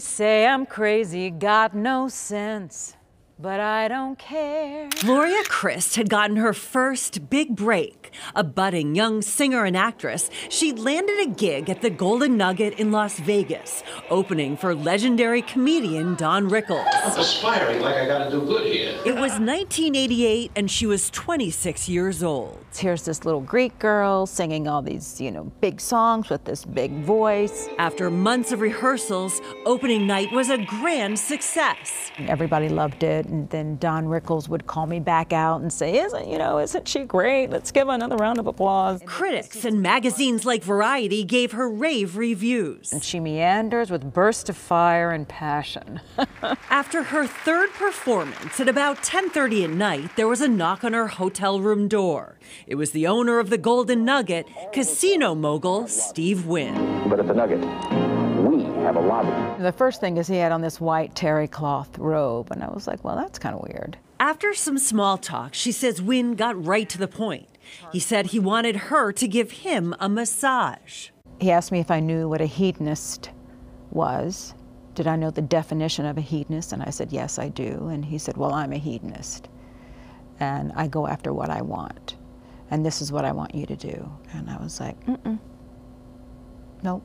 Say I'm crazy, got no sense but I don't care. Gloria Christ had gotten her first big break. A budding young singer and actress, she'd landed a gig at the Golden Nugget in Las Vegas, opening for legendary comedian Don Rickles. I'm aspiring like I gotta do good here. It was 1988 and she was 26 years old. Here's this little Greek girl singing all these, you know, big songs with this big voice. After months of rehearsals, opening night was a grand success. Everybody loved it and then Don Rickles would call me back out and say, "Isn't you know, isn't she great? Let's give another round of applause." Critics and magazines like Variety gave her rave reviews. And she meanders with bursts of fire and passion. After her third performance at about 10:30 at night, there was a knock on her hotel room door. It was the owner of the Golden Nugget, casino mogul Steve Wynn. But at the Nugget, we have a lobby. The first thing is he had on this white terry cloth robe, and I was like, well, that's kind of weird. After some small talk, she says Wynn got right to the point. He said he wanted her to give him a massage. He asked me if I knew what a hedonist was. Did I know the definition of a hedonist? And I said, yes, I do. And he said, well, I'm a hedonist. And I go after what I want. And this is what I want you to do. And I was like, mm-mm. Nope.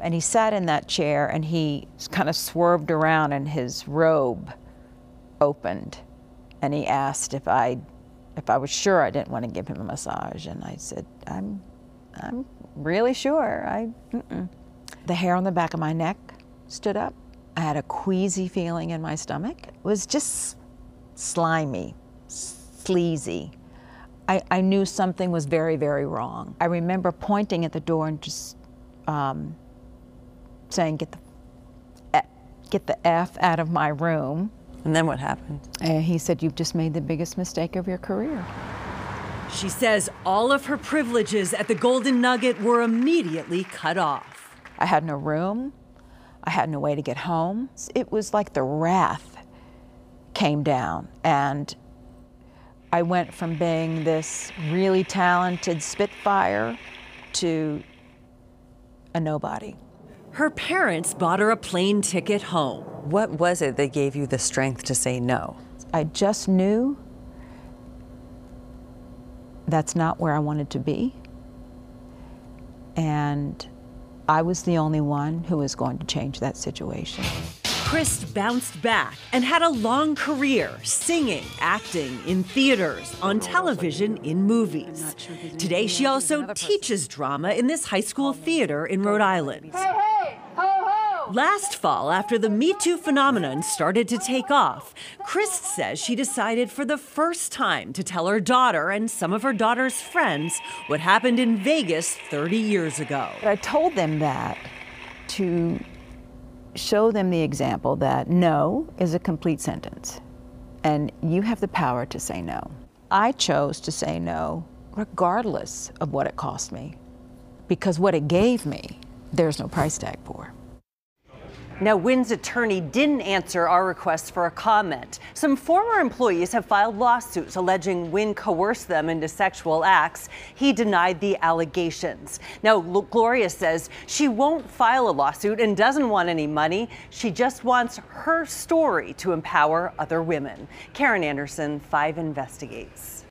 And he sat in that chair and he kind of swerved around and his robe opened. And he asked if I, if I was sure I didn't want to give him a massage. And I said, I'm, I'm really sure. I, mm-mm. The hair on the back of my neck stood up. I had a queasy feeling in my stomach. It was just slimy, sleazy. I, I knew something was very, very wrong. I remember pointing at the door and just um, saying, get the, get the F out of my room. And then what happened? And he said, you've just made the biggest mistake of your career. She says all of her privileges at the Golden Nugget were immediately cut off. I had no room. I had no way to get home. It was like the wrath came down and I went from being this really talented Spitfire to a nobody. Her parents bought her a plane ticket home. What was it that gave you the strength to say no? I just knew that's not where I wanted to be. And I was the only one who was going to change that situation. Chris bounced back and had a long career singing, acting in theaters, on television, in movies. Today, she also teaches drama in this high school theater in Rhode Island. Last fall, after the Me Too phenomenon started to take off, Christ says she decided for the first time to tell her daughter and some of her daughter's friends what happened in Vegas 30 years ago. I told them that to show them the example that no is a complete sentence, and you have the power to say no. I chose to say no regardless of what it cost me, because what it gave me, there's no price tag for. Now, Wynn's attorney didn't answer our request for a comment. Some former employees have filed lawsuits alleging Wynn coerced them into sexual acts. He denied the allegations. Now, Gloria says she won't file a lawsuit and doesn't want any money. She just wants her story to empower other women. Karen Anderson, 5 Investigates.